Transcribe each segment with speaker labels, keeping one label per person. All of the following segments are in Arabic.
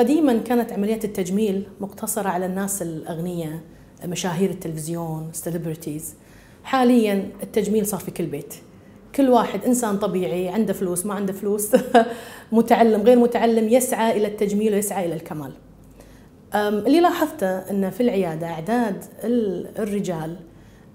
Speaker 1: قديما كانت عمليات التجميل مقتصرة على الناس الأغنياء مشاهير التلفزيون سيلبرتيز حاليا التجميل صار في كل بيت. كل واحد إنسان طبيعي عنده فلوس ما عنده فلوس متعلم غير متعلم يسعى إلى التجميل ويسعى إلى الكمال. اللي لاحظته ان في العيادة أعداد الرجال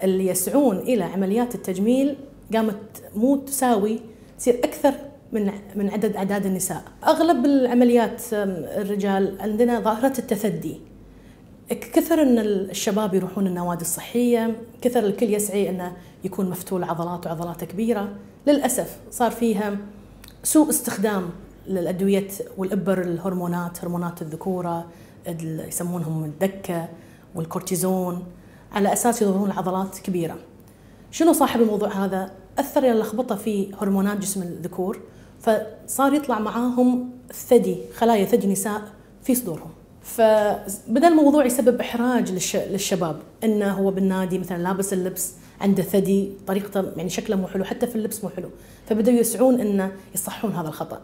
Speaker 1: اللي يسعون إلى عمليات التجميل قامت مو تساوي تصير أكثر من من عدد أعداد النساء. أغلب العمليات الرجال عندنا ظاهرة التثدي. كثر إن الشباب يروحون النوادي الصحية كثر الكل يسعي إنه يكون مفتول عضلات وعضلاته كبيرة. للأسف صار فيها سوء استخدام للأدوية والإبر الهرمونات هرمونات الذكورة يسمونهم الدكة والكورتيزون. على أساس يظهرون عضلات كبيرة. شنو صاحب الموضوع هذا؟ أثر إلى لخبطه في هرمونات جسم الذكور فصار يطلع معاهم ثدي خلايا ثدي نساء في صدورهم. فبدا الموضوع يسبب إحراج للشباب إنه هو بالنادي مثلا لابس اللبس عنده ثدي طريقته يعني شكله مو حلو حتى في اللبس مو حلو فبدأوا يسعون إنه يصحون هذا الخطأ.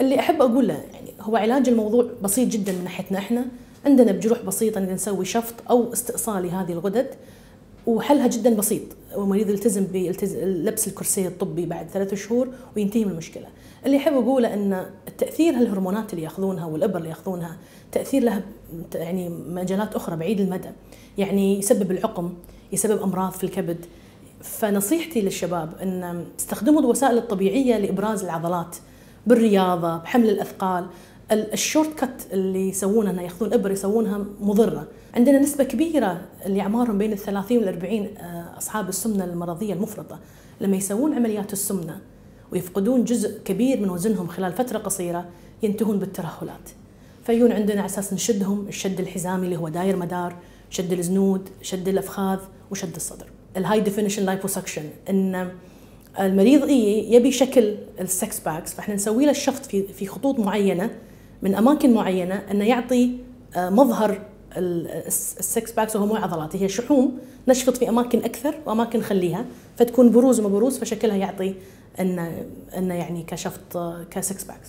Speaker 1: اللي أحب اقوله يعني هو علاج الموضوع بسيط جدا من ناحيتنا إحنا. عندنا بجروح بسيطة نقدر نسوي شفط أو استئصال لهذه الغدد وحلها جدا بسيط. المريض يلتزم بلبس الكورسيه الطبي بعد ثلاثة شهور وينتهي من المشكلة. اللي احب اقوله إن التأثير هالهرمونات اللي يأخذونها والأبر اللي يأخذونها تأثير لها يعني مجالات أخرى بعيد المدى. يعني يسبب العقم يسبب أمراض في الكبد. فنصيحتي للشباب إن استخدموا الوسائل الطبيعية لإبراز العضلات بالرياضة بحمل الأثقال. ال short cut اللي يسوونها انه ياخذون إبر يسوونها مضرة. عندنا نسبة كبيرة اللي اعمارهم بين ال 30 وال 40 أصحاب السمنة المرضية المفرطة. لما يسوون عمليات السمنة ويفقدون جزء كبير من وزنهم خلال فترة قصيرة ينتهون بالترهلات. فيجون عندنا على أساس نشدهم الشد الحزامي اللي هو داير مدار شد الزنود شد الأفخاذ وشد الصدر. ال high definition liposuction إن المريض يبي شكل ال six packs فإحنا نسوي له الشفط في في خطوط معينة من أماكن معينة أنه يعطي مظهر ال six packs وهو مو عضلات هي شحوم نشفط في أماكن أكثر وأماكن نخليها فتكون بروز وما بروز فشكلها يعطي انه أنه يعني كشفط ك six packs.